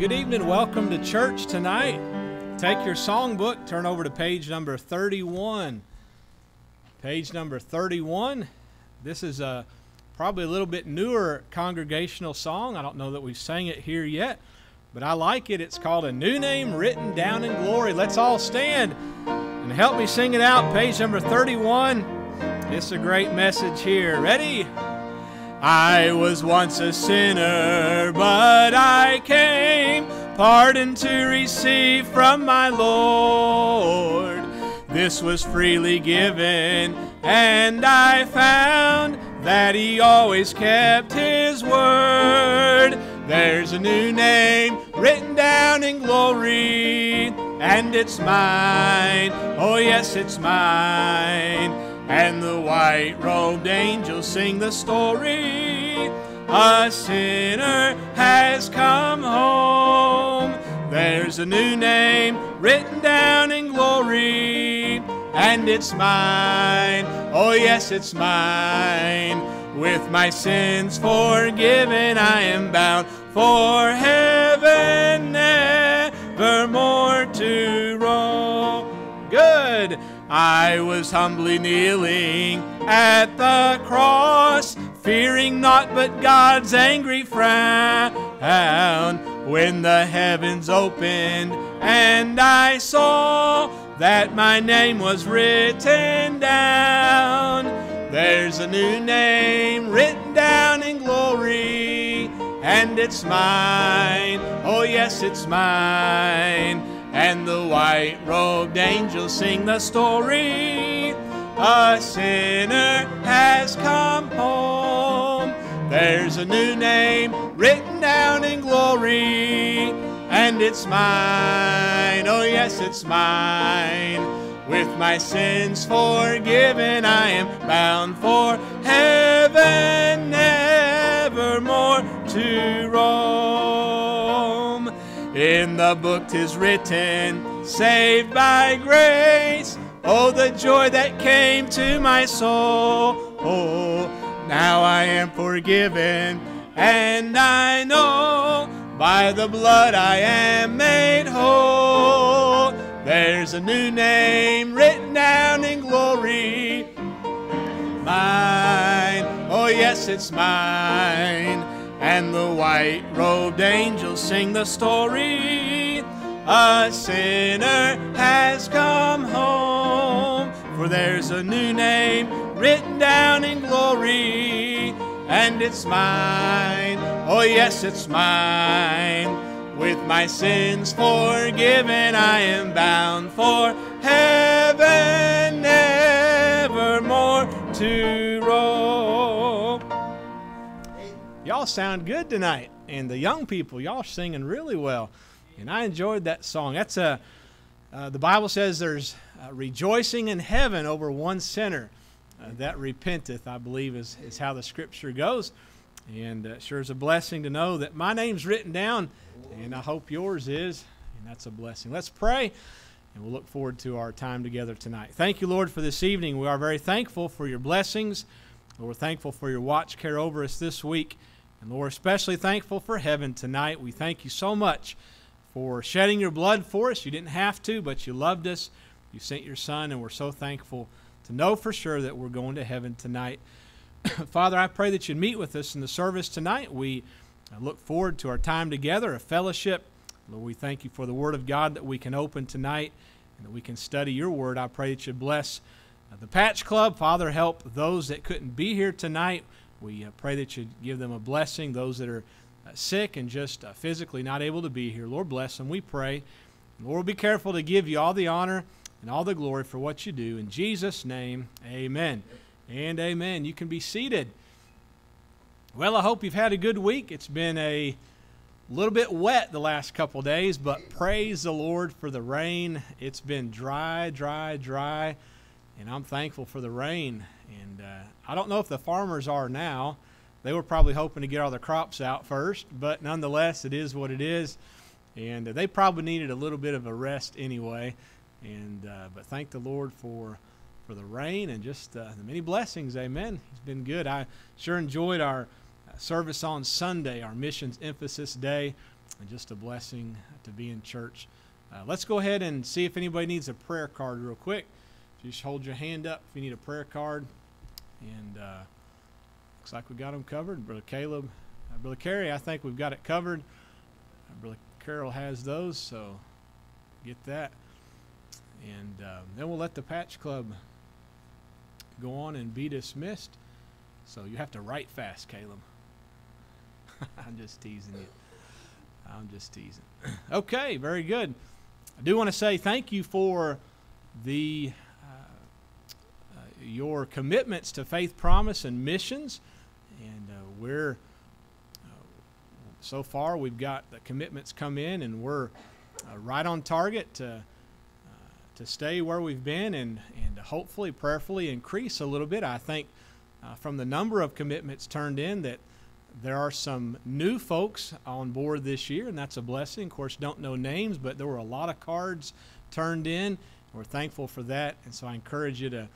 Good evening. Welcome to church tonight. Take your songbook, turn over to page number 31. Page number 31. This is a probably a little bit newer congregational song. I don't know that we've sang it here yet, but I like it. It's called A New Name Written Down in Glory. Let's all stand and help me sing it out. Page number 31. It's a great message here. Ready? I was once a sinner, but I came pardon to receive from my Lord. This was freely given, and I found that He always kept His word. There's a new name written down in glory, and it's mine. Oh, yes, it's mine. And the white robed angels sing the story. A sinner has come home. There's a new name written down in glory, and it's mine. Oh, yes, it's mine. With my sins forgiven, I am bound for heaven, nevermore to. I was humbly kneeling at the cross, fearing naught but God's angry frown. When the heavens opened and I saw that my name was written down, there's a new name written down in glory, and it's mine. Oh, yes, it's mine and the white robed angels sing the story. A sinner has come home. There's a new name written down in glory, and it's mine. Oh, yes, it's mine. With my sins forgiven, I am bound for heaven, nevermore to roam. In the book tis written, saved by grace. Oh, the joy that came to my soul. Oh, now I am forgiven, and I know by the blood I am made whole. There's a new name written down in glory. Mine, oh yes, it's mine and the white robed angels sing the story. A sinner has come home, for there's a new name written down in glory, and it's mine. Oh, yes, it's mine. With my sins forgiven, I am bound for heaven, nevermore to Y'all sound good tonight, and the young people, y'all singing really well, and I enjoyed that song. That's a uh, the Bible says there's uh, rejoicing in heaven over one sinner uh, that repenteth. I believe is is how the Scripture goes, and uh, sure is a blessing to know that my name's written down, and I hope yours is, and that's a blessing. Let's pray. And we'll look forward to our time together tonight. Thank you, Lord, for this evening. We are very thankful for your blessings. We're thankful for your watch care over us this week. And Lord, especially thankful for heaven tonight. We thank you so much for shedding your blood for us. You didn't have to, but you loved us. You sent your Son, and we're so thankful to know for sure that we're going to heaven tonight. Father, I pray that you'd meet with us in the service tonight. We uh, look forward to our time together, a fellowship. Lord, we thank you for the Word of God that we can open tonight and that we can study your Word. I pray that you'd bless uh, the Patch Club. Father, help those that couldn't be here tonight. We uh, pray that you give them a blessing, those that are uh, sick and just uh, physically not able to be here. Lord, bless them, we pray. Lord, be careful to give you all the honor and all the glory for what you do. In Jesus' name, amen. And amen. You can be seated. Well, I hope you've had a good week. It's been a little bit wet the last couple days, but praise the Lord for the rain. It's been dry, dry, dry, and I'm thankful for the rain. And uh, I don't know if the farmers are now. They were probably hoping to get all their crops out first, but nonetheless, it is what it is. And uh, they probably needed a little bit of a rest anyway. And uh, but thank the Lord for for the rain and just uh, the many blessings. Amen. It's been good. I sure enjoyed our uh, service on Sunday, our missions emphasis day. and just a blessing to be in church. Uh, let's go ahead and see if anybody needs a prayer card real quick. Just hold your hand up if you need a prayer card. And uh, looks like we got them covered. Brother Caleb, uh, Brother Kerry, I think we've got it covered. Uh, Brother Carol has those, so get that. And uh, then we'll let the Patch Club go on and be dismissed. So you have to write fast, Caleb. I'm just teasing you. I'm just teasing. okay, very good. I do want to say thank you for the your commitments to faith, promise, and missions. And uh, we're uh, so far we've got the commitments come in, and we're uh, right on target to uh, to stay where we've been, and and hopefully, prayerfully increase a little bit. I think from the number of commitments turned in that there are some new folks on board this year, and that's a blessing. Of course, don't know names, but there were a lot of cards turned in. We're thankful for that, and so I encourage you to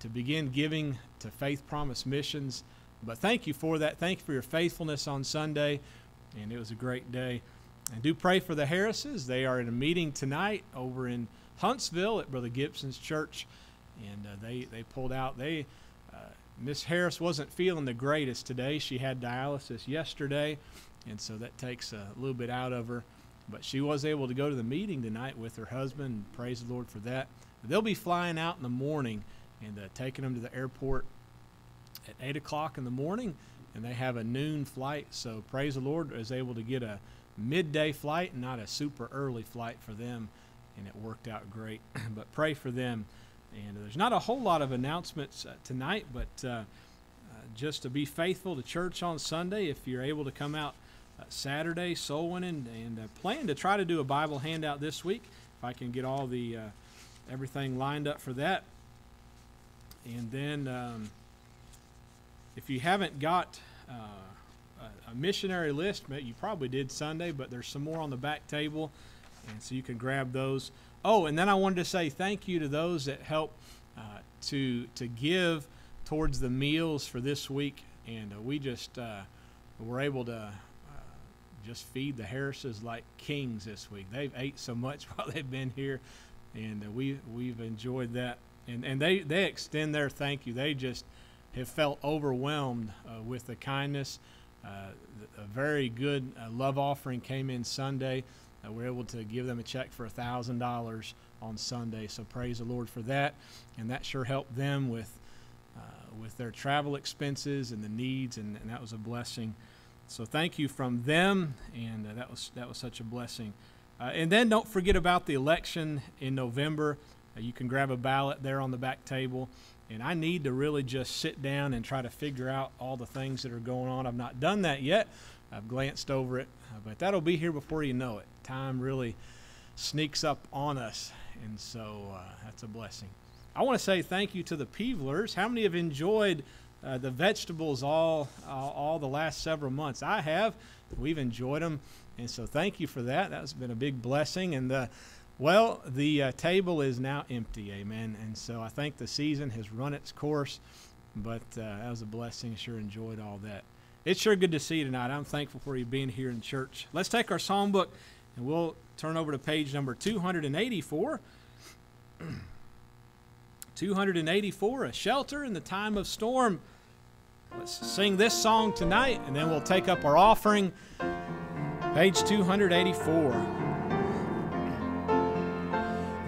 to begin giving to Faith Promise Missions. But thank you for that. Thank you for your faithfulness on Sunday, and it was a great day. And do pray for the Harrises. They are in a meeting tonight over in Huntsville at Brother Gibson's church, and uh, they they pulled out. They Miss Harris wasn't feeling the greatest today. She had dialysis yesterday, and so that takes a little bit out of her. But she was able to go to the meeting tonight with her husband. Praise the Lord for that. They'll be flying out in the morning and uh, taking them to the airport at 8 o'clock in the morning, and they have a noon flight. So praise the Lord, is able to get a midday flight and not a super early flight for them, and it worked out great. but pray for them. And there's not a whole lot of announcements uh, tonight, but uh, uh, just to be faithful to church on Sunday, if you're able to come out uh, Saturday, soul winning, and uh, plan to try to do a Bible handout this week. If I can get all the everything lined up for that. And then, um, if you haven't got a missionary list, you probably did Sunday, but there's some more on the back table, and so you can grab those. Oh, and then I wanted to say thank you to those that help uh, to to give towards the meals for this week, and uh, we just uh, were able to uh, just feed the Harrises like kings this week. They've ate so much while they've been here, and uh, we we've enjoyed that. And and they they extend their thank you. They just have felt overwhelmed uh, with the kindness. a very good love offering came in Sunday. Uh, we're able to give them a check for $1,000 on Sunday. So praise the Lord for that. And that sure helped them with, uh, with their travel expenses and the needs, and, and, that was a blessing. So thank you from them, and uh, that, was, that was such a blessing. Uh, and then don't forget about the election in November. Uh, you can grab a ballot there on the back table. And I need to really just sit down and try to figure out all the things that are going on. I've not done that yet. I've glanced over it, uh, but that'll be here before you know it. Time really sneaks up on us, and so uh, that's a blessing. I want to say thank you to the Peevlers. How many have enjoyed uh, the vegetables all uh, all the last several months? I have. We've enjoyed them, and so thank you for that. That's been a big blessing. And well, the uh, table is now empty, amen. And so I think the season has run its course, but that was a blessing. Sure enjoyed all that. It's sure good to see you tonight. I'm thankful for you being here in church. Let's take our song book and we'll turn over to page number 284. 284, A Shelter in the Time of Storm. Let's sing this song tonight and then we'll take up our offering. Page 284.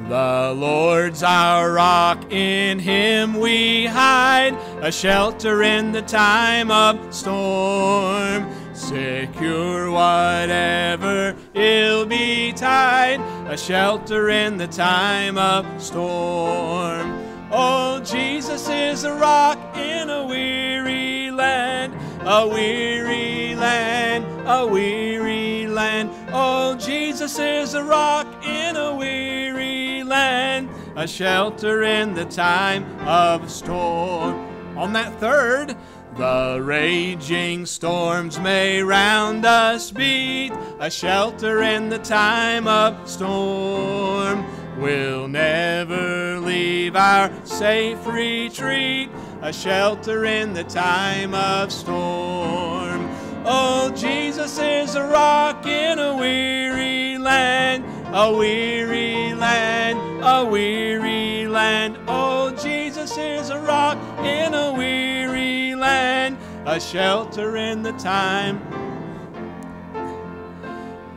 The Lord's our rock, in Him we hide, a shelter in the time of storm. Secure whatever ill betide, a shelter in the time of storm. Oh, Jesus is a rock in a weary land, a weary land, a weary land. Oh, Jesus is a rock in a weary land, a shelter in the time of storm. On that third, the raging storms may round us beat, a shelter in the time of storm. We'll never leave our safe retreat, a shelter in the time of storm. Oh, Jesus is a rock in a weary land, a weary land, a weary land. Oh, Jesus is a rock in a weary land, a shelter in the time.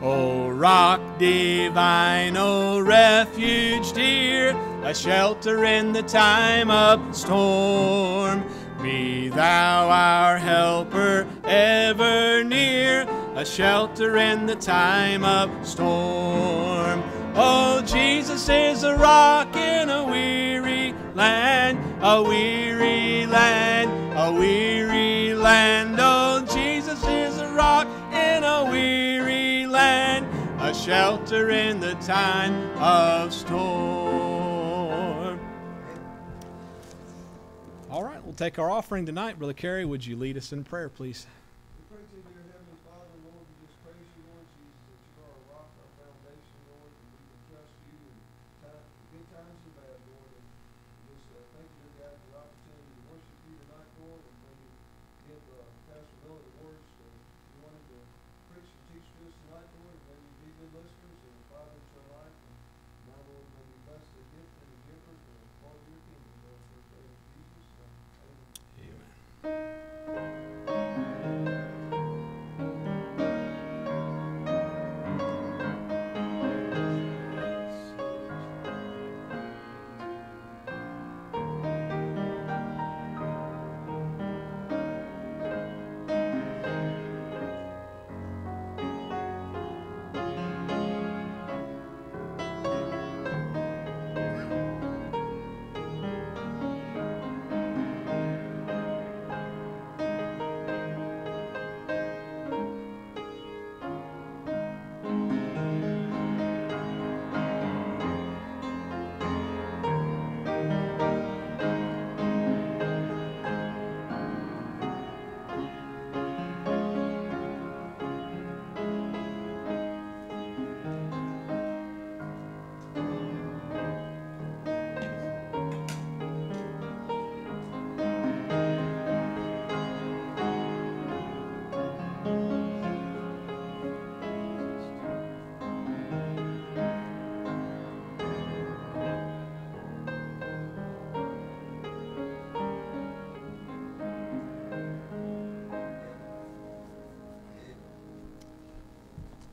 O rock divine, O refuge dear, a shelter in the time of storm. Be thou our helper ever near, a shelter in the time of storm. Oh, Jesus is a rock in a weary land, a weary land, a weary land. Oh, Jesus is a rock in a weary land, a shelter in the time of storm. All right, we'll take our offering tonight. Brother Carey, would you lead us in prayer, please? We pray to you, dear Heavenly Father, Lord, we just praise you, Lord Jesus, that you are our rock, our foundation, Lord, and we can trust you in time, good times and bad, Lord. And we just uh, thank you, dear God, for the opportunity to worship you Lord, and you give uh, Pastor Miller the words that you wanted to preach and teach to us tonight, Lord, and may we be good listeners and Father into our life. And now, Lord, may we bless the gift and the giver for all your kingdom, Lord, for in Jesus' name. Amen.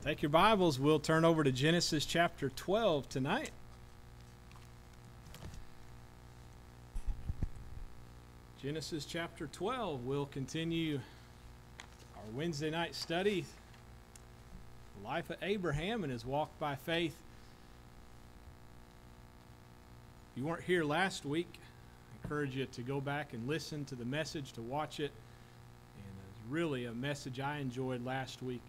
Take your Bibles. We'll turn over to Genesis chapter 12 tonight. Genesis chapter 12. We'll continue our Wednesday night study. The life of Abraham and his walk by faith. If you weren't here last week, I encourage you to go back and listen to the message, to watch it. And it's really a message I enjoyed last week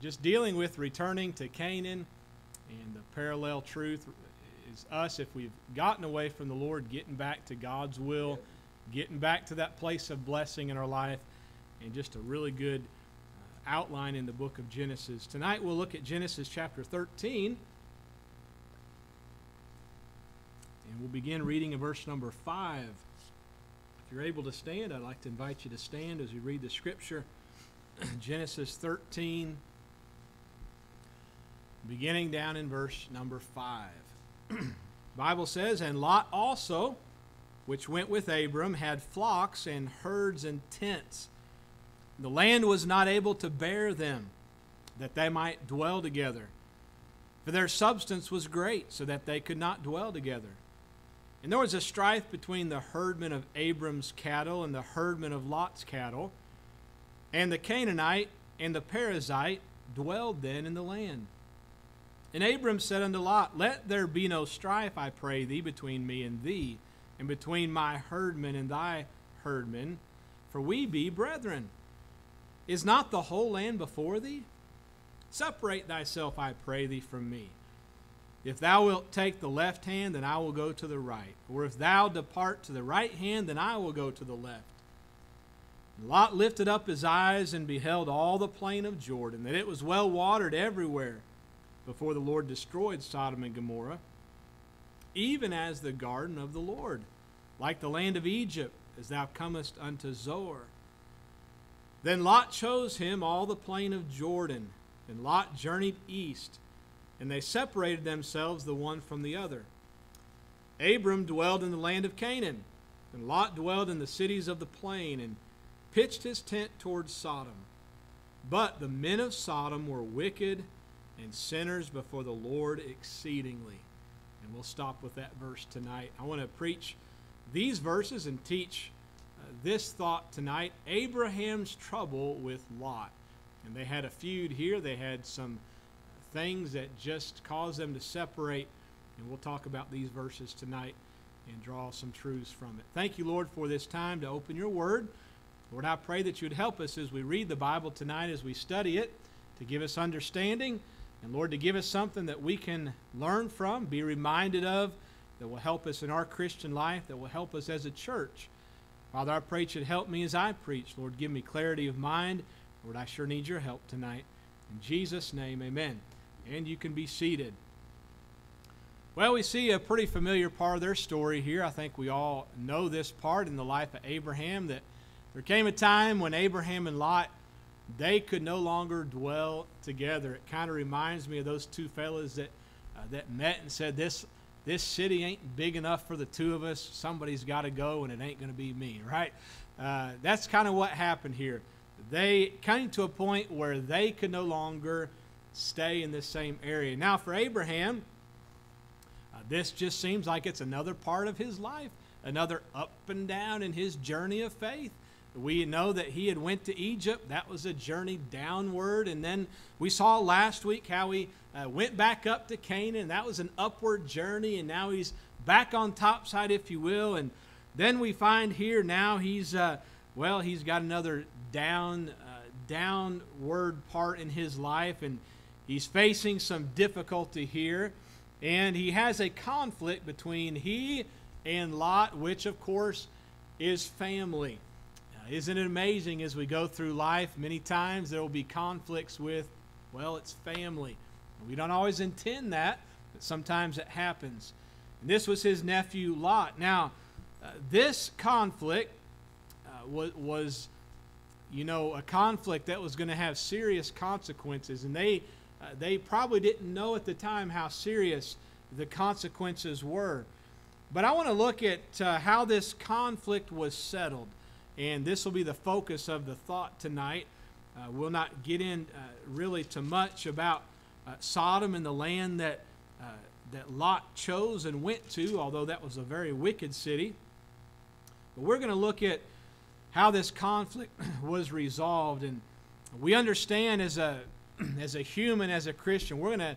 just dealing with returning to Canaan and the parallel truth is us if we've gotten away from the Lord, getting back to God's will, getting back to that place of blessing in our life, and just a really good uh, outline in the book of Genesis. Tonight we'll look at Genesis chapter 13. And we'll begin reading in verse number 5. If you're able to stand, I'd like to invite you to stand as we read the scripture. Genesis 13, beginning down in verse number 5. Bible says, And Lot also, which went with Abram, had flocks and herds and tents. The land was not able to bear them, that they might dwell together. For their substance was great, so that they could not dwell together. And there was a strife between the herdmen of Abram's cattle and the herdmen of Lot's cattle. And the Canaanite and the Perizzite dwelled then in the land. And Abram said unto Lot, Let there be no strife, I pray thee, between me and thee, and between my herdmen and thy herdmen, for we be brethren. Is not the whole land before thee? Separate thyself, I pray thee, from me. If thou wilt take the left hand, then I will go to the right. Or if thou depart to the right hand, then I will go to the left. And Lot lifted up his eyes and beheld all the plain of Jordan, that it was well watered everywhere before the Lord destroyed Sodom and Gomorrah, even as the garden of the Lord, like the land of Egypt, as thou comest unto Zoar. Then Lot chose him all the plain of Jordan, and Lot journeyed east and they separated themselves the one from the other. Abram dwelled in the land of Canaan, and Lot dwelled in the cities of the plain, and pitched his tent towards Sodom. But the men of Sodom were wicked and sinners before the Lord exceedingly. And we'll stop with that verse tonight. I want to preach these verses and teach uh, this thought tonight Abraham's trouble with Lot. And they had a feud here, they had some things that just caused them to separate. And we'll talk about these verses tonight and draw some truths from it. Thank you, Lord, for this time to open your word. Lord, I pray that you'd help us as we read the Bible tonight, as we study it, to give us understanding, and Lord, to give us something that we can learn from, be reminded of, that will help us in our Christian life, that will help us as a church. Father, I pray you'd help me as I preach. Lord, give me clarity of mind. Lord, I sure need your help tonight. In Jesus' name, amen. And you can be seated. Well, we see a pretty familiar part of their story here. I think we all know this part in the life of Abraham that there came a time when Abraham and Lot they could no longer dwell together. It kind of reminds me of those two fellas that uh, that met and said this this city ain't big enough for the two of us. Somebody's got to go, and it ain't going to be me, right? Uh, that's kind of what happened here. They came to a point where they could no longer stay in the same area. Now, for Abraham, uh, this just seems like it's another part of his life, another up and down in his journey of faith. We know that he had went to Egypt. That was a journey downward. And then we saw last week how he uh, went back up to Canaan. That was an upward journey. And now he's back on top side, if you will. And then we find here now he's, uh, well, he's got another down, uh, downward part in his life. And he's facing some difficulty here. And he has a conflict between he and Lot, which, of course, is family. Isn't it amazing as we go through life, many times there will be conflicts with, well, it's family. We don't always intend that, but sometimes it happens. And this was his nephew Lot. Now, uh, this conflict uh, was, was, you know, a conflict that was going to have serious consequences. And they, uh, they probably didn't know at the time how serious the consequences were. But I want to look at uh, how this conflict was settled. And this will be the focus of the thought tonight. Uh, we'll not get in uh, really to much about uh, Sodom and the land that, uh, that Lot chose and went to, although that was a very wicked city. But we're going to look at how this conflict was resolved. And we understand as a, as a human, as a Christian, we're going to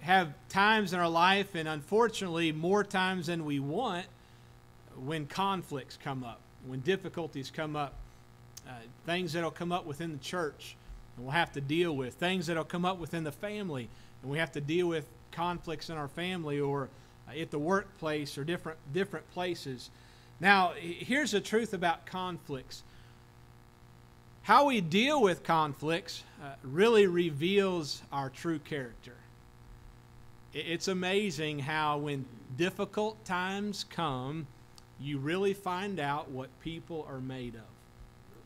have times in our life, and unfortunately, more times than we want, when conflicts come up when difficulties come up, uh, things that'll come up within the church and we'll have to deal with, things that'll come up within the family and we have to deal with conflicts in our family or uh, at the workplace or different different places. Now, here's the truth about conflicts. How we deal with conflicts uh, really reveals our true character. It's amazing how when difficult times come, you really find out what people are made of.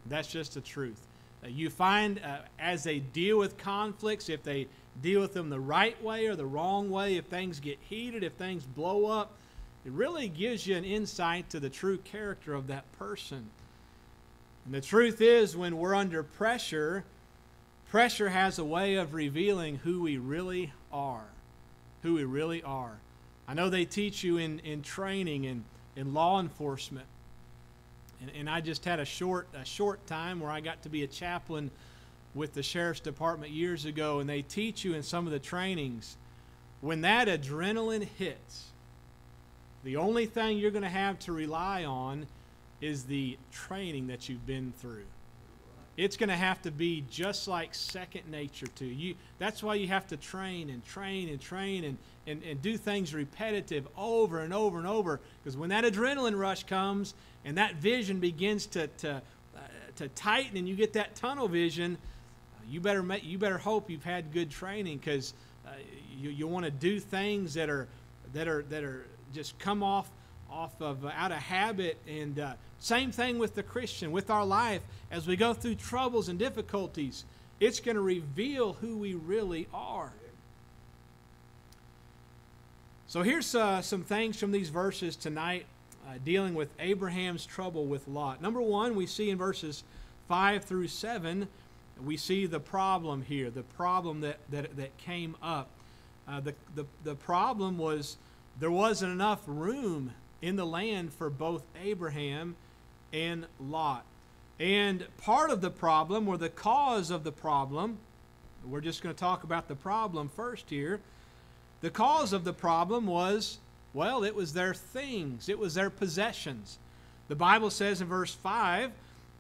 That's just the truth. Uh, you find uh, as they deal with conflicts, if they deal with them the right way or the wrong way, if things get heated, if things blow up, it really gives you an insight to the true character of that person. And the truth is, when we're under pressure, pressure has a way of revealing who we really are. Who we really are. I know they teach you in, in training and in law enforcement. And, and I just had a short, a short time where I got to be a chaplain with the sheriff's department years ago, and they teach you in some of the trainings when that adrenaline hits, the only thing you're going to have to rely on is the training that you've been through. It's going to have to be just like second nature to you. That's why you have to train and train and train and, and, and do things repetitive over and over and over. Because when that adrenaline rush comes and that vision begins to, to, uh, to tighten and you get that tunnel vision, you better make, you better hope you've had good training because uh, you, you want to do things that are that are that are just come off off of uh, out of habit and uh, same thing with the christian with our life as we go through troubles and difficulties it's going to reveal who we really are So here's uh, some things from these verses tonight uh, dealing with Abraham's trouble with Lot. Number one, we see in verses 5 through 7, we see the problem here, the problem that, that, that came up. Uh, the, the, the problem was there wasn't enough room in the land for both Abraham and Lot. And part of the problem, or the cause of the problem, we're just going to talk about the problem first here the cause of the problem was, well, it was their things, it was their possessions. The Bible says in verse 5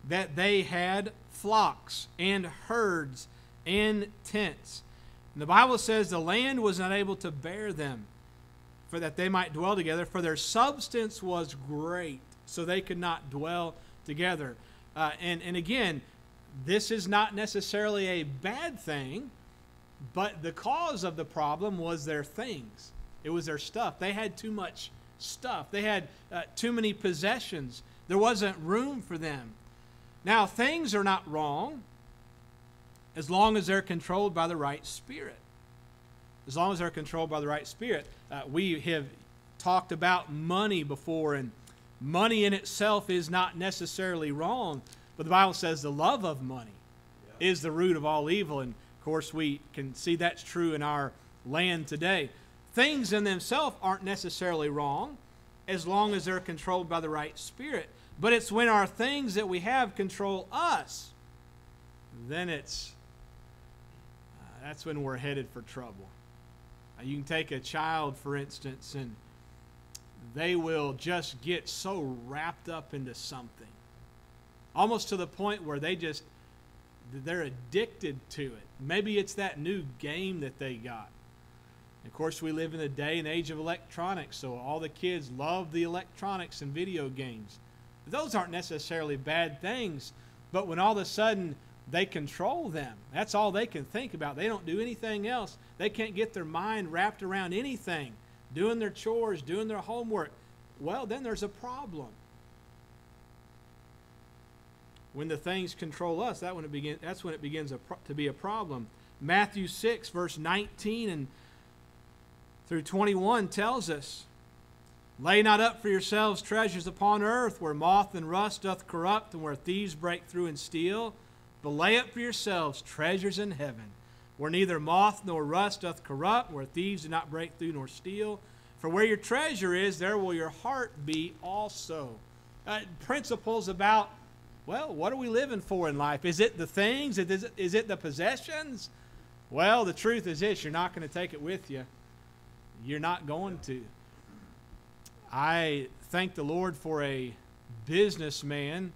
that they had flocks and herds and tents. And the Bible says the land was not able to bear them, for that they might dwell together, for their substance was great, so they could not dwell together. Uh, and, and again, this is not necessarily a bad thing but the cause of the problem was their things. It was their stuff. They had too much stuff. They had uh, too many possessions. There wasn't room for them. Now, things are not wrong as long as they're controlled by the right spirit. As long as they're controlled by the right spirit. Uh, we have talked about money before, and money in itself is not necessarily wrong, but the Bible says the love of money yeah. is the root of all evil. And of course, we can see that's true in our land today. Things in themselves aren't necessarily wrong as long as they're controlled by the right spirit. But it's when our things that we have control us, then it's uh, that's when we're headed for trouble. You can take a child, for instance, and they will just get so wrapped up into something, almost to the point where they just they're addicted to it. Maybe it's that new game that they got. Of course, we live in the day and age of electronics, so all the kids love the electronics and video games. Those aren't necessarily bad things, but when all of a sudden they control them, that's all they can think about. They don't do anything else. They can't get their mind wrapped around anything, doing their chores, doing their homework. Well, then there's a problem when the things control us, that when it begin, that's when it begins to be a problem. Matthew 6, verse 19 and through 21 tells us, Lay not up for yourselves treasures upon earth, where moth and rust doth corrupt, and where thieves break through and steal. But lay up for yourselves treasures in heaven, where neither moth nor rust doth corrupt, where thieves do not break through nor steal. For where your treasure is, there will your heart be also. Uh, principles about well, what are we living for in life? Is it the things? Is it, is it the possessions? Well, the truth is this you're not going to take it with you. You're not going to. I thank the Lord for a businessman.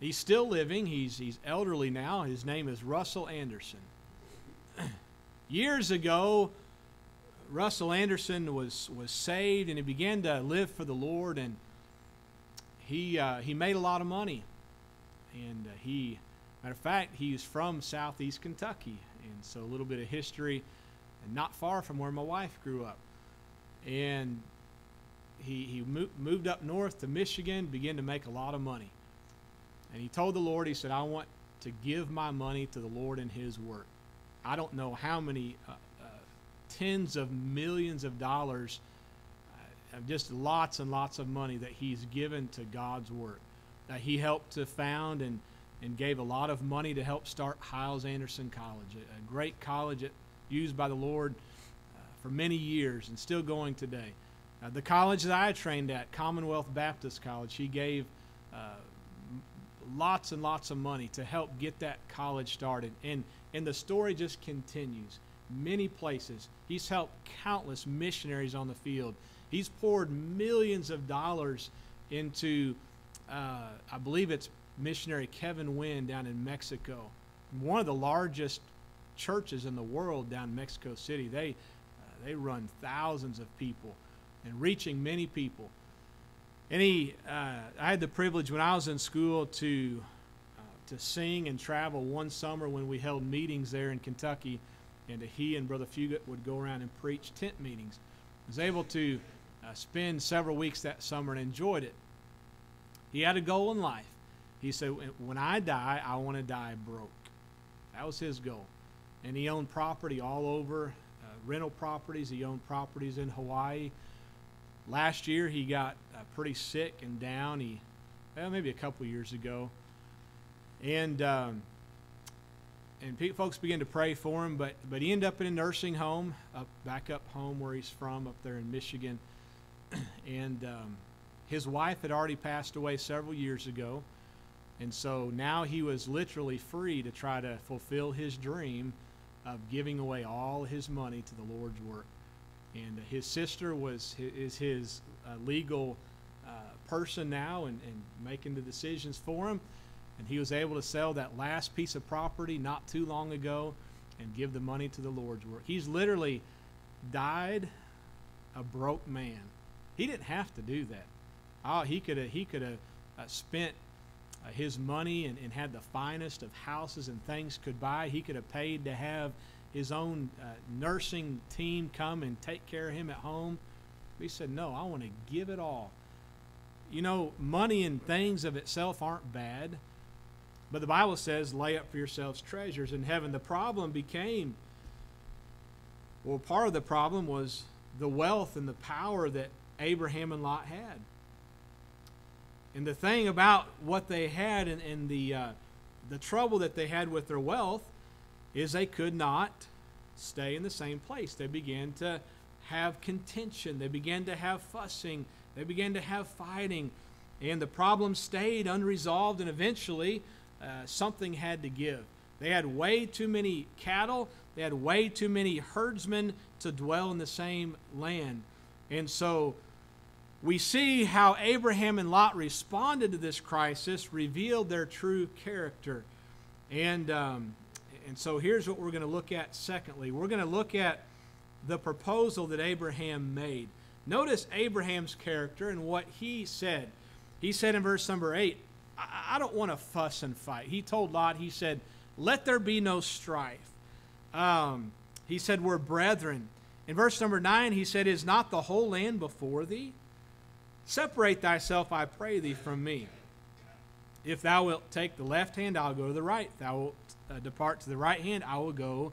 He's still living, he's, he's elderly now. His name is Russell Anderson. Years ago, Russell Anderson was, was saved and he began to live for the Lord. And he uh, he made a lot of money, and uh, he, matter of fact, he's from Southeast Kentucky, and so a little bit of history, not far from where my wife grew up, and he he moved up north to Michigan, began to make a lot of money, and he told the Lord, he said, I want to give my money to the Lord and His work. I don't know how many uh, uh tens of millions of dollars just lots and lots of money that he's given to God's work. That he helped to found and, and gave a lot of money to help start Hyles Anderson College, a, a great college used by the Lord uh, for many years and still going today. Uh, the college that I trained at, Commonwealth Baptist College, he gave uh, lots and lots of money to help get that college started. And, and the story just continues. Many places. He's helped countless missionaries on the field. He's poured millions of dollars into, uh, I believe it's missionary Kevin Wynn down in Mexico, one of the largest churches in the world down in Mexico City. They uh, they run thousands of people and reaching many people. He, uh, I had the privilege when I was in school to uh, to sing and travel one summer when we held meetings there in Kentucky, and he and Brother Fugit would go around and preach tent meetings. I was able to uh, spend several weeks that summer and enjoyed it. He had a goal in life. He said, When I die, I want to die broke. That was his goal. And he owned property all over uh, rental properties. He owned properties in Hawaii. Last year, he got uh, pretty sick and down. He, well, maybe a couple years ago, and um, and pe- folks began to pray for him. But but he ended up in a nursing home, up back up home where he's from, up there in Michigan, and um, his wife had already passed away several years ago, and so now he was literally free to try to fulfill his dream of giving away all his money to the Lord's work. And his sister was is his uh, legal uh, person now and, and making the decisions for him. And he was able to sell that last piece of property not too long ago and give the money to the Lord's work. He's literally died a broke man. He didn't have to do that. Oh, he could have he could have uh, spent uh, his money and, and had the finest of houses and things could buy. He could have paid to have his own uh, nursing team come and take care of him at home. He said, No, I want to give it all. You know, money and things of itself aren't bad, but the Bible says, lay up for yourselves treasures in heaven. The problem became, well, part of the problem was the wealth and the power that Abraham and Lot had. And the thing about what they had and, and the, uh, the trouble that they had with their wealth is they could not stay in the same place. They began to have contention, they began to have fussing, they began to have fighting, and the problem stayed unresolved, and eventually uh, something had to give. They had way too many cattle, they had way too many herdsmen to dwell in the same land. And so we see how Abraham and Lot responded to this crisis, revealed their true character. And, um, and so here's what we're going to look at secondly. We're going to look at the proposal that Abraham made. Notice Abraham's character and what he said. He said in verse number 8, I, I don't want to fuss and fight. He told Lot, he said, Let there be no strife. Um, he said, We're brethren. In verse number 9, he said, Is not the whole land before thee? Separate thyself, I pray thee, from me. If thou wilt take the left hand, I'll go to the right. If thou wilt uh, depart to the right hand, I will go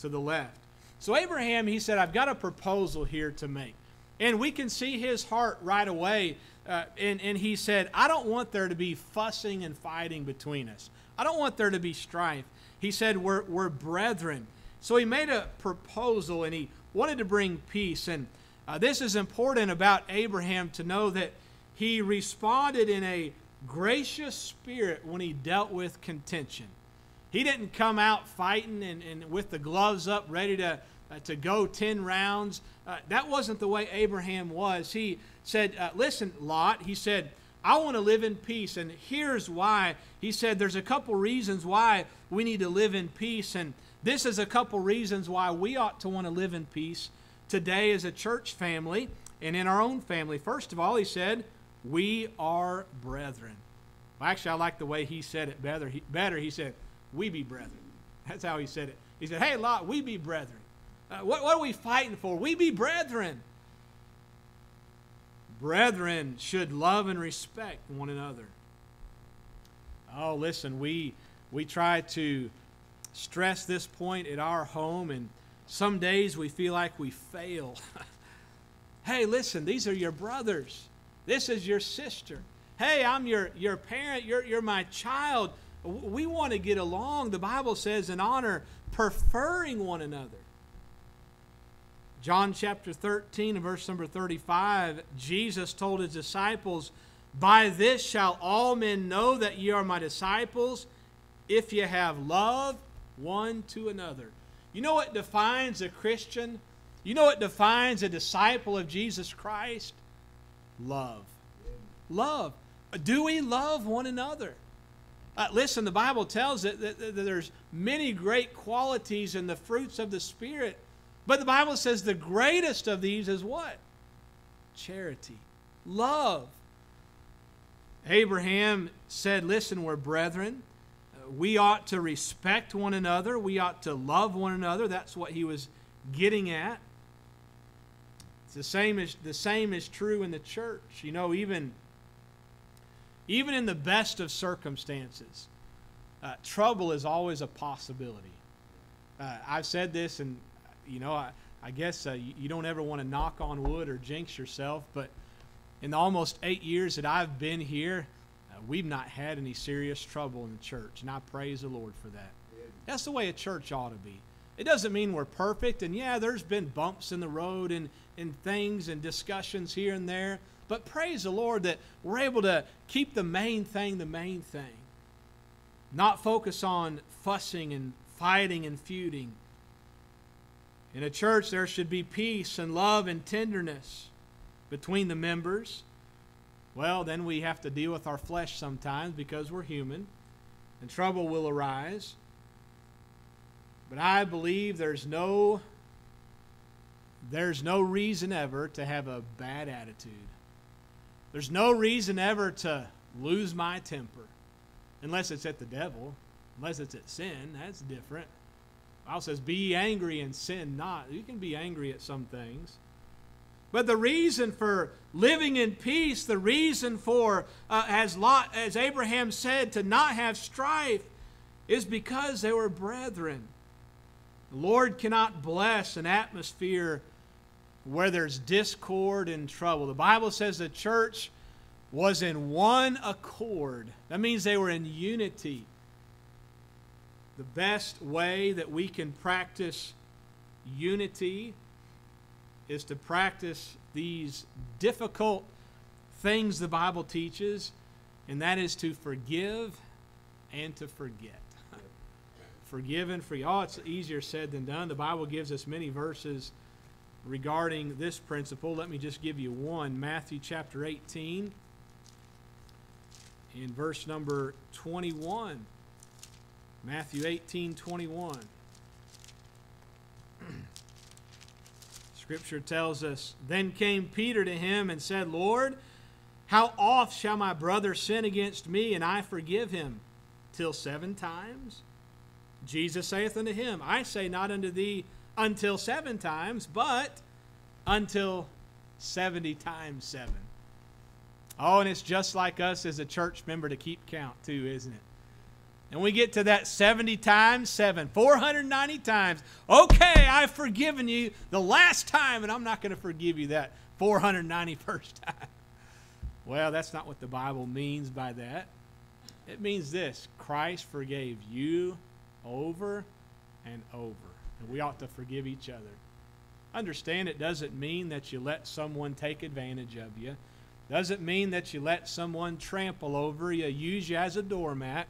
to the left. So, Abraham, he said, I've got a proposal here to make. And we can see his heart right away. Uh, and, and he said, I don't want there to be fussing and fighting between us. I don't want there to be strife. He said, We're, we're brethren. So he made a proposal and he wanted to bring peace. And uh, this is important about Abraham to know that he responded in a gracious spirit when he dealt with contention. He didn't come out fighting and, and with the gloves up, ready to, uh, to go 10 rounds. Uh, that wasn't the way Abraham was. He said, uh, Listen, Lot, he said, I want to live in peace. And here's why. He said, There's a couple reasons why we need to live in peace. And this is a couple reasons why we ought to want to live in peace today as a church family and in our own family. First of all, he said, We are brethren. Well, actually, I like the way he said it better. He, better, he said, We be brethren. That's how he said it. He said, Hey, Lot, we be brethren. Uh, what, what are we fighting for? We be brethren. Brethren should love and respect one another. Oh, listen, we we try to stress this point at our home, and some days we feel like we fail. hey, listen, these are your brothers. This is your sister. Hey, I'm your, your parent. You're, you're my child. We want to get along. The Bible says in honor, preferring one another. John chapter 13 and verse number 35, Jesus told his disciples, By this shall all men know that ye are my disciples, if ye have love one to another. You know what defines a Christian? You know what defines a disciple of Jesus Christ? Love. Love. Do we love one another? Uh, listen, the Bible tells it that, that, that there's many great qualities in the fruits of the Spirit. But the Bible says the greatest of these is what? Charity. Love. Abraham said, Listen, we're brethren we ought to respect one another. We ought to love one another. That's what he was getting at. It's the same as the same is true in the church. You know, even even in the best of circumstances, uh, trouble is always a possibility. Uh, I've said this, and you know, I, I guess uh, you, you don't ever want to knock on wood or jinx yourself, but in the almost eight years that I've been here, uh, we've not had any serious trouble in the church, and I praise the Lord for that. That's the way a church ought to be. It doesn't mean we're perfect, and yeah, there's been bumps in the road and, and things and discussions here and there, but praise the Lord that we're able to keep the main thing the main thing. Not focus on fussing and fighting and feuding. In a church, there should be peace and love and tenderness between the members. Well, then we have to deal with our flesh sometimes because we're human, and trouble will arise. But I believe there's no there's no reason ever to have a bad attitude. There's no reason ever to lose my temper. Unless it's at the devil, unless it's at sin, that's different. The Bible says, Be angry and sin not. You can be angry at some things. But the reason for living in peace, the reason for, uh, as, Lot, as Abraham said, to not have strife, is because they were brethren. The Lord cannot bless an atmosphere where there's discord and trouble. The Bible says the church was in one accord. That means they were in unity. The best way that we can practice unity is to practice these difficult things the Bible teaches, and that is to forgive and to forget. forgive and forget. Oh, it's easier said than done. The Bible gives us many verses regarding this principle. Let me just give you one Matthew chapter 18, in verse number 21. Matthew 18 21. Scripture tells us Then came Peter to him and said, Lord, how oft shall my brother sin against me, and I forgive him? Till seven times? Jesus saith unto him, I say not unto thee until seven times, but until 70 times seven. Oh, and it's just like us as a church member to keep count, too, isn't it? And we get to that 70 times 7, 490 times. Okay, I've forgiven you the last time, and I'm not going to forgive you that 491st time. Well, that's not what the Bible means by that. It means this Christ forgave you over and over. And we ought to forgive each other. Understand it doesn't mean that you let someone take advantage of you. Doesn't mean that you let someone trample over you, use you as a doormat.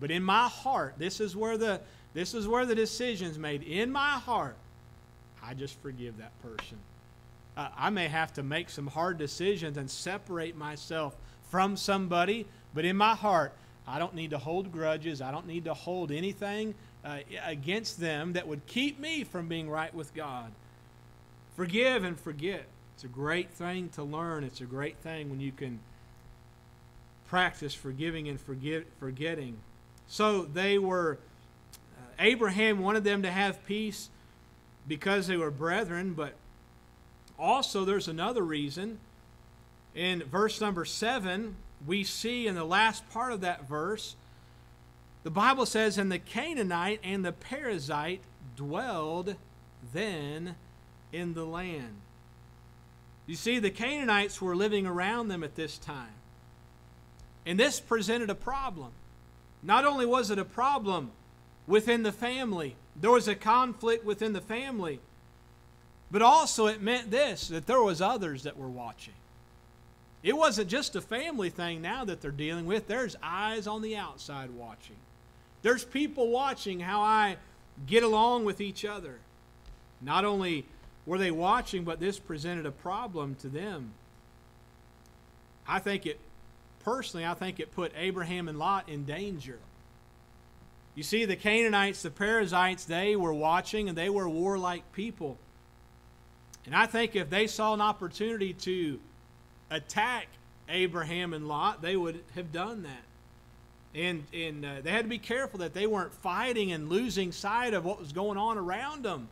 But in my heart, this is where the this is where the decision's made. In my heart, I just forgive that person. Uh, I may have to make some hard decisions and separate myself from somebody, but in my heart, I don't need to hold grudges. I don't need to hold anything uh, against them that would keep me from being right with God. Forgive and forget. It's a great thing to learn. It's a great thing when you can practice forgiving and forget, forgetting. So they were, uh, Abraham wanted them to have peace because they were brethren, but also there's another reason. In verse number 7, we see in the last part of that verse, the Bible says, And the Canaanite and the Perizzite dwelled then in the land. You see, the Canaanites were living around them at this time. And this presented a problem. Not only was it a problem within the family, there was a conflict within the family, but also it meant this that there was others that were watching. It wasn't just a family thing now that they're dealing with. There's eyes on the outside watching. There's people watching how I get along with each other. Not only were they watching, but this presented a problem to them. I think it, personally, I think it put Abraham and Lot in danger. You see, the Canaanites, the Perizzites, they were watching and they were warlike people. And I think if they saw an opportunity to attack Abraham and Lot, they would have done that. And, and uh, they had to be careful that they weren't fighting and losing sight of what was going on around them.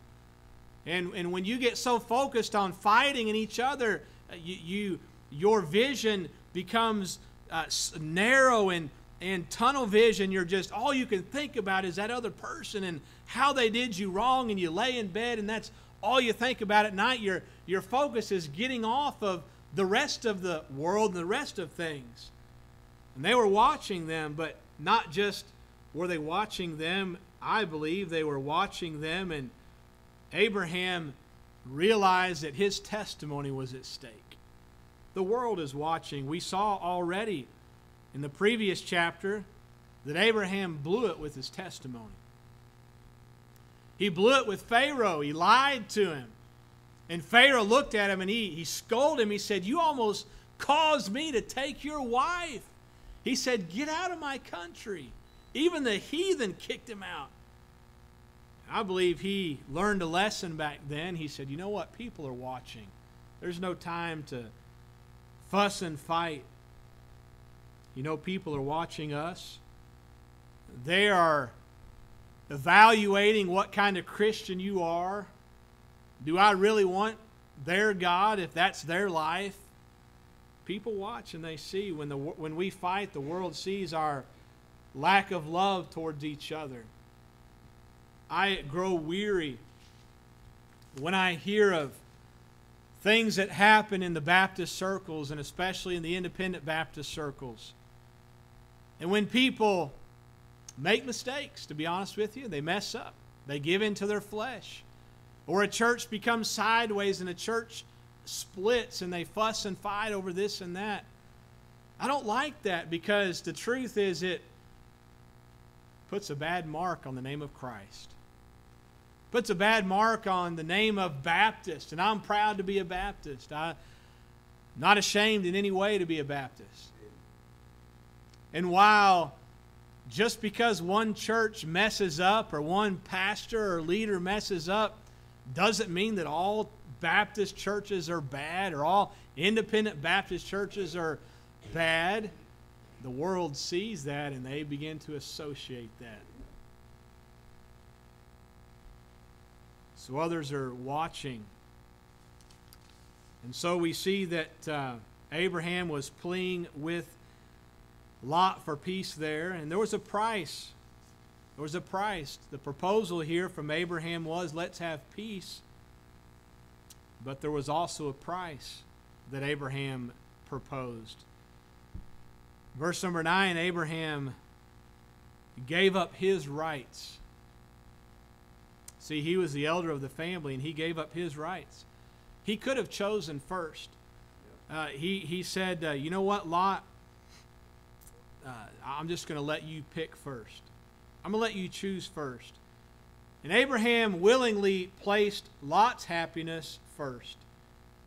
And, and when you get so focused on fighting in each other, uh, you, you your vision becomes uh, narrow and, in tunnel vision, you're just all you can think about is that other person and how they did you wrong, and you lay in bed and that's all you think about at night. Your your focus is getting off of the rest of the world and the rest of things. And they were watching them, but not just were they watching them, I believe they were watching them, and Abraham realized that his testimony was at stake. The world is watching. We saw already in the previous chapter that Abraham blew it with his testimony. He blew it with Pharaoh. He lied to him. And Pharaoh looked at him and he, he scolded him. He said, You almost caused me to take your wife. He said, Get out of my country. Even the heathen kicked him out. I believe he learned a lesson back then. He said, You know what? People are watching. There's no time to fuss and fight. You know, people are watching us. They are evaluating what kind of Christian you are. Do I really want their God if that's their life? People watch and they see when the when we fight, the world sees our lack of love towards each other. I grow weary when I hear of things that happen in the Baptist circles and especially in the independent Baptist circles. And when people make mistakes, to be honest with you, they mess up. They give in to their flesh. Or a church becomes sideways and a church splits and they fuss and fight over this and that. I don't like that because the truth is it puts a bad mark on the name of Christ. Puts a bad mark on the name of Baptist, and I'm proud to be a Baptist. I'm not ashamed in any way to be a Baptist. And while just because one church messes up or one pastor or leader messes up doesn't mean that all Baptist churches are bad or all independent Baptist churches are bad. The world sees that and they begin to associate that. So others are watching. And so we see that uh, Abraham was pleading with Lot for peace there, and there was a price. There was a price. The proposal here from Abraham was let's have peace. But there was also a price that Abraham proposed. Verse number 9 Abraham gave up his rights. See, he was the elder of the family and he gave up his rights. He could have chosen first. Uh, he, he said, uh, You know what, Lot? Uh, I'm just going to let you pick first. I'm going to let you choose first. And Abraham willingly placed Lot's happiness first.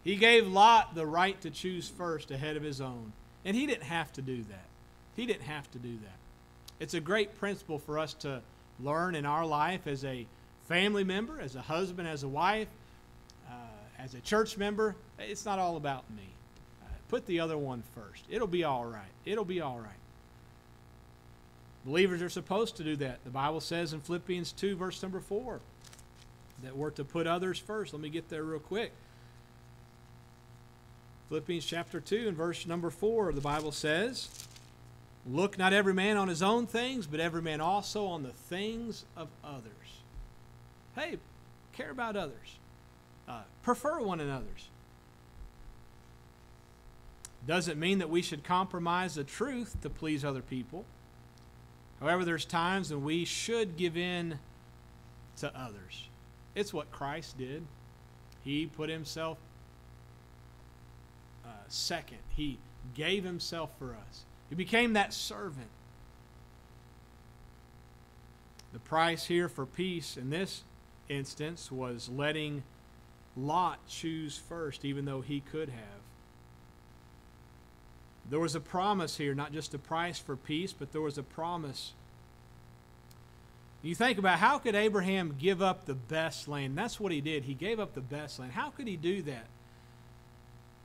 He gave Lot the right to choose first ahead of his own. And he didn't have to do that. He didn't have to do that. It's a great principle for us to learn in our life as a family member, as a husband, as a wife, uh, as a church member. It's not all about me. Uh, put the other one first. It'll be all right. It'll be all right. Believers are supposed to do that. The Bible says in Philippians 2, verse number 4, that we're to put others first. Let me get there real quick. Philippians chapter 2 and verse number 4, the Bible says, Look not every man on his own things, but every man also on the things of others. Hey, care about others. Uh, prefer one another's. Doesn't mean that we should compromise the truth to please other people. However, there's times when we should give in to others. It's what Christ did. He put himself uh, second. He gave himself for us. He became that servant. The price here for peace in this instance was letting Lot choose first, even though he could have. There was a promise here, not just a price for peace, but there was a promise. You think about how could Abraham give up the best land? That's what he did. He gave up the best land. How could he do that?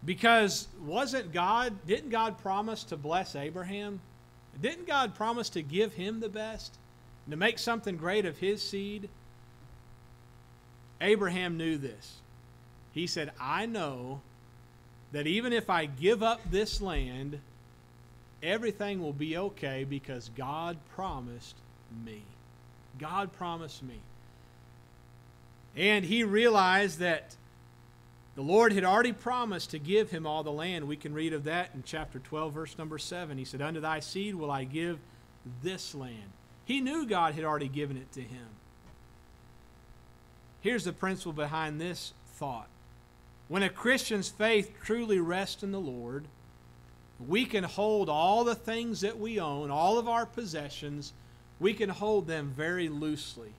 Because wasn't God, didn't God promise to bless Abraham? Didn't God promise to give him the best? To make something great of his seed? Abraham knew this. He said, I know that even if I give up this land, everything will be okay because God promised me. God promised me. And he realized that the Lord had already promised to give him all the land. We can read of that in chapter 12, verse number 7. He said, Unto thy seed will I give this land. He knew God had already given it to him. Here's the principle behind this thought. When a Christian's faith truly rests in the Lord, we can hold all the things that we own, all of our possessions, we can hold them very loosely.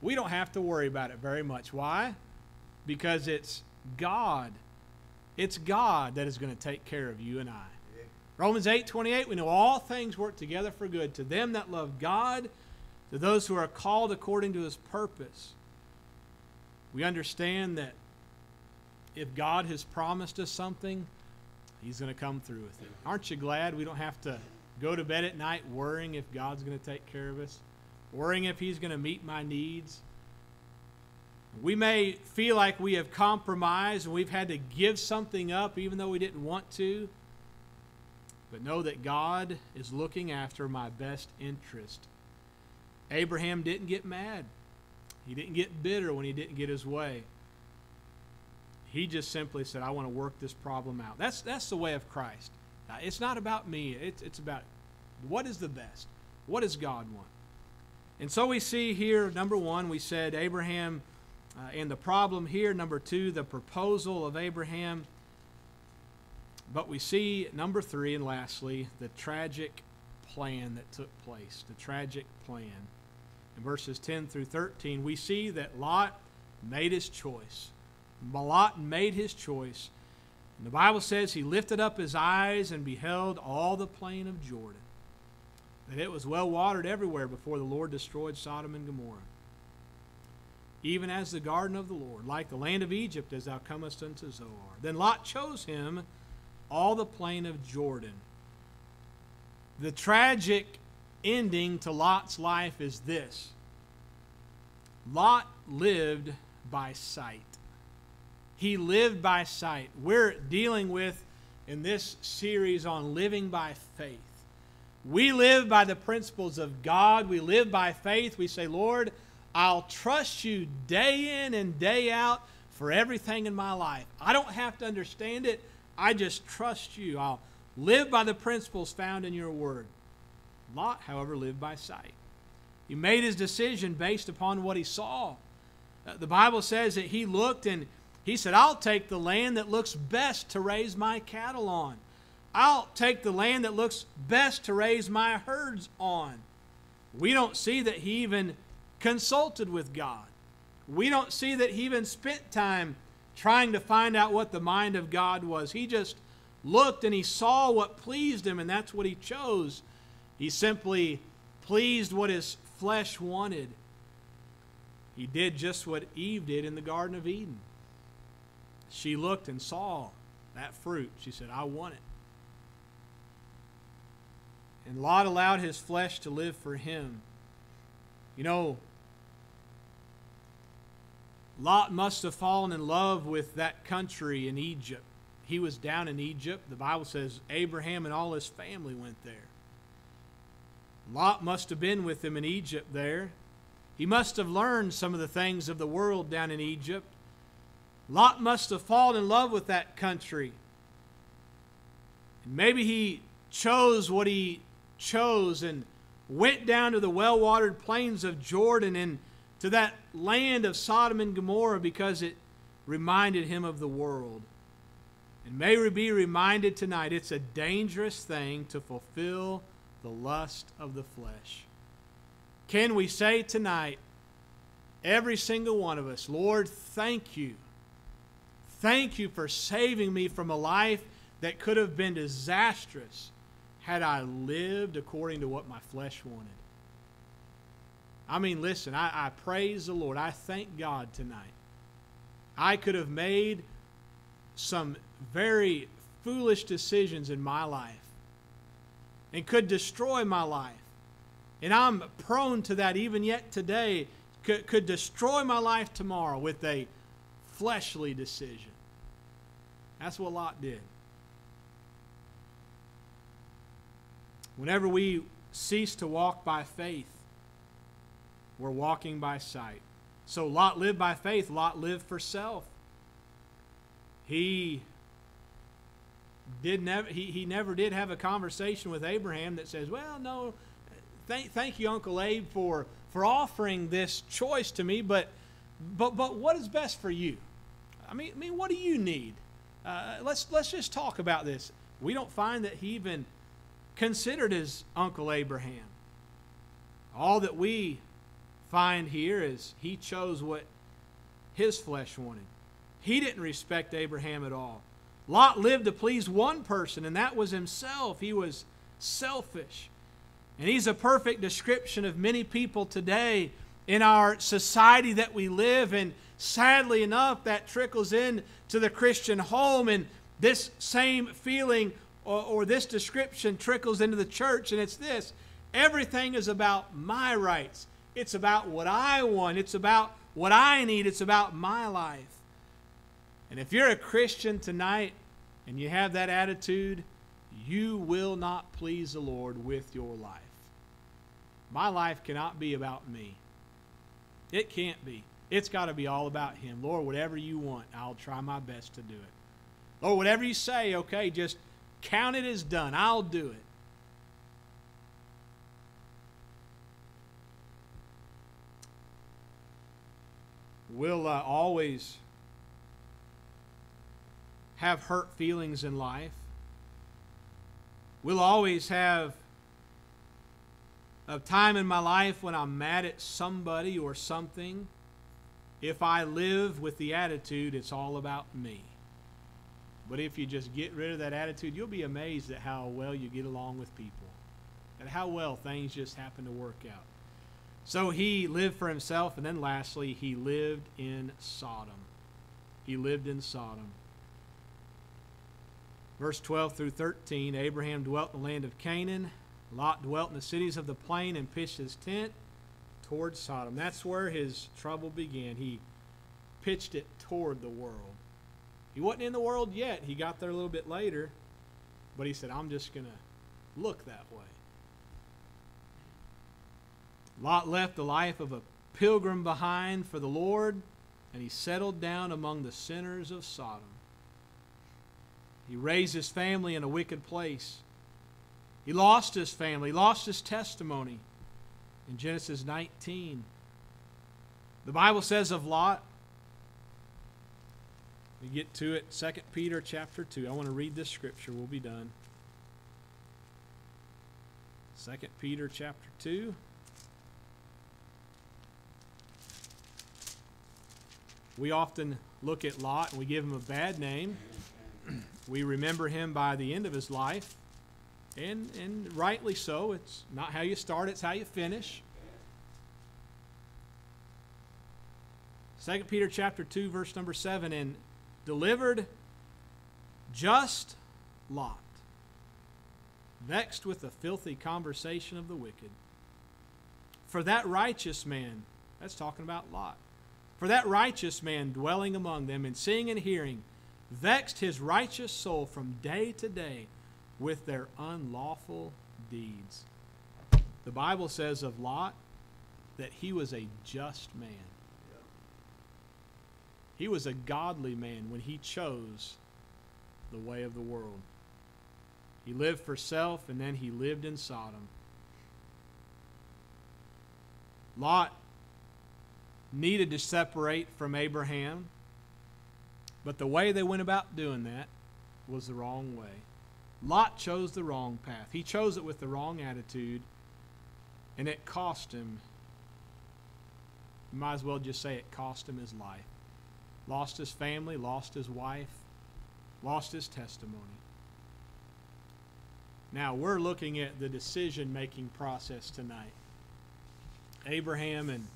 We don't have to worry about it very much. Why? Because it's God. It's God that is going to take care of you and I. Romans 8 28, we know all things work together for good to them that love God, to those who are called according to his purpose. We understand that if God has promised us something, he's going to come through with it. Aren't you glad we don't have to go to bed at night worrying if God's going to take care of us, worrying if he's going to meet my needs? We may feel like we have compromised and we've had to give something up even though we didn't want to. But know that God is looking after my best interest. Abraham didn't get mad. He didn't get bitter when he didn't get his way. He just simply said, I want to work this problem out. That's, that's the way of Christ. It's not about me, it's, it's about what is the best? What does God want? And so we see here, number one, we said Abraham uh, and the problem here. Number two, the proposal of Abraham. But we see, number three, and lastly, the tragic plan that took place. The tragic plan. In verses 10 through 13, we see that Lot made his choice. Lot made his choice. And the Bible says he lifted up his eyes and beheld all the plain of Jordan, that it was well watered everywhere before the Lord destroyed Sodom and Gomorrah. Even as the garden of the Lord, like the land of Egypt, as thou comest unto Zoar. Then Lot chose him all the plain of Jordan. The tragic ending to Lot's life is this Lot lived by sight. He lived by sight. We're dealing with, in this series on living by faith. We live by the principles of God. We live by faith. We say, Lord, I'll trust you day in and day out for everything in my life. I don't have to understand it. I just trust you. I'll live by the principles found in your word. Lot, however, lived by sight. He made his decision based upon what he saw. Uh, the Bible says that he looked and he said, I'll take the land that looks best to raise my cattle on. I'll take the land that looks best to raise my herds on. We don't see that he even consulted with God. We don't see that he even spent time trying to find out what the mind of God was. He just looked and he saw what pleased him, and that's what he chose. He simply pleased what his flesh wanted. He did just what Eve did in the Garden of Eden. She looked and saw that fruit. She said, I want it. And Lot allowed his flesh to live for him. You know, Lot must have fallen in love with that country in Egypt. He was down in Egypt. The Bible says Abraham and all his family went there. Lot must have been with him in Egypt there. He must have learned some of the things of the world down in Egypt. Lot must have fallen in love with that country. Maybe he chose what he chose and went down to the well watered plains of Jordan and to that land of Sodom and Gomorrah because it reminded him of the world. And may we be reminded tonight it's a dangerous thing to fulfill the lust of the flesh. Can we say tonight, every single one of us, Lord, thank you. Thank you for saving me from a life that could have been disastrous had I lived according to what my flesh wanted. I mean, listen, I, I praise the Lord. I thank God tonight. I could have made some very foolish decisions in my life and could destroy my life. And I'm prone to that even yet today. Could, could destroy my life tomorrow with a fleshly decision. That's what Lot did. Whenever we cease to walk by faith, we're walking by sight. So Lot lived by faith, Lot lived for self. He did never he, he never did have a conversation with Abraham that says, Well, no, thank thank you, Uncle Abe, for for offering this choice to me, but but but what is best for you? I mean, I mean, what do you need? Uh, let's let's just talk about this. We don't find that he even considered his uncle Abraham. All that we find here is he chose what his flesh wanted. He didn't respect Abraham at all. Lot lived to please one person, and that was himself. He was selfish. And he's a perfect description of many people today in our society that we live in. Sadly enough, that trickles in to the Christian home, and this same feeling or, or this description trickles into the church, and it's this everything is about my rights. It's about what I want. It's about what I need. It's about my life. And if you're a Christian tonight and you have that attitude, you will not please the Lord with your life. My life cannot be about me. It can't be. It's got to be all about Him. Lord, whatever you want, I'll try my best to do it. Lord, whatever you say, okay, just count it as done. I'll do it. We'll uh, always have hurt feelings in life. We'll always have a time in my life when I'm mad at somebody or something if I live with the attitude it's all about me. But if you just get rid of that attitude, you'll be amazed at how well you get along with people and how well things just happen to work out. So he lived for himself, and then lastly, he lived in Sodom. He lived in Sodom. Verse 12 through 13 Abraham dwelt in the land of Canaan. Lot dwelt in the cities of the plain and pitched his tent toward Sodom. That's where his trouble began. He pitched it toward the world. He wasn't in the world yet. He got there a little bit later. But he said, I'm just going to look that way. Lot left the life of a pilgrim behind for the Lord, and he settled down among the sinners of Sodom. He raised his family in a wicked place. He lost his family, lost his testimony in Genesis 19. The Bible says of Lot, we get to it, 2 Peter chapter 2. I want to read this scripture. We'll be done. 2 Peter chapter 2. We often look at Lot and we give him a bad name. we remember him by the end of his life. And, and rightly so. It's not how you start, it's how you finish. 2 Peter chapter 2, verse number 7, and delivered just Lot, vexed with the filthy conversation of the wicked. For that righteous man, that's talking about Lot, for that righteous man dwelling among them and seeing and hearing, vexed his righteous soul from day to day with their unlawful deeds. The Bible says of Lot that he was a just man. He was a godly man when he chose the way of the world. He lived for self and then he lived in Sodom. Lot needed to separate from Abraham, but the way they went about doing that was the wrong way. Lot chose the wrong path. He chose it with the wrong attitude, and it cost him. Might as well just say it cost him his life lost his family, lost his wife, lost his testimony. Now, we're looking at the decision making process tonight. Abraham and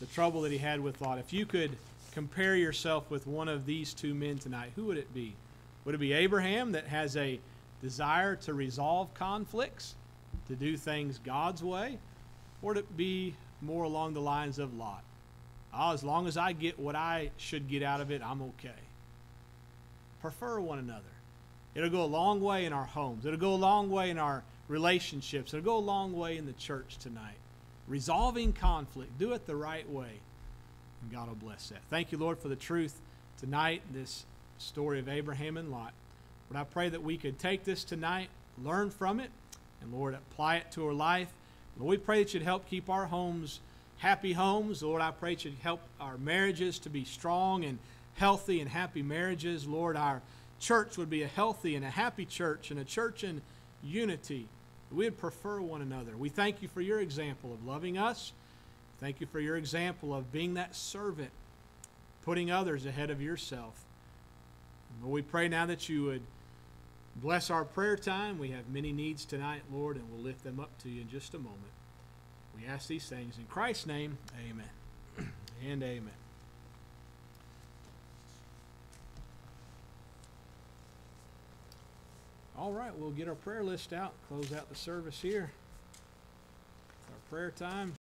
the trouble that he had with Lot. If you could compare yourself with one of these two men tonight, who would it be? Would it be Abraham that has a desire to resolve conflicts, to do things God's way? Or to be more along the lines of Lot? oh, as long as I get what I should get out of it, I'm okay. Prefer one another. It'll go a long way in our homes. It'll go a long way in our relationships. It'll go a long way in the church tonight. Resolving conflict. Do it the right way. And God will bless that. Thank you, Lord, for the truth tonight, this story of Abraham and Lot. I pray that we could take this tonight, learn from it, and Lord, apply it to our life. Lord, we pray that you'd help keep our homes happy homes. Lord, I pray that you'd help our marriages to be strong and healthy and happy marriages. Lord, our church would be a healthy and a happy church and a church in unity. We would prefer one another. We thank you for your example of loving us. Thank you for your example of being that servant, putting others ahead of yourself. And Lord, we pray now that you would bless our prayer time. We have many needs tonight, Lord, and we'll lift them up to you in just a moment. We ask these things in Christ's name. Amen. and amen. All right, we'll get our prayer list out, close out the service here. Our prayer time.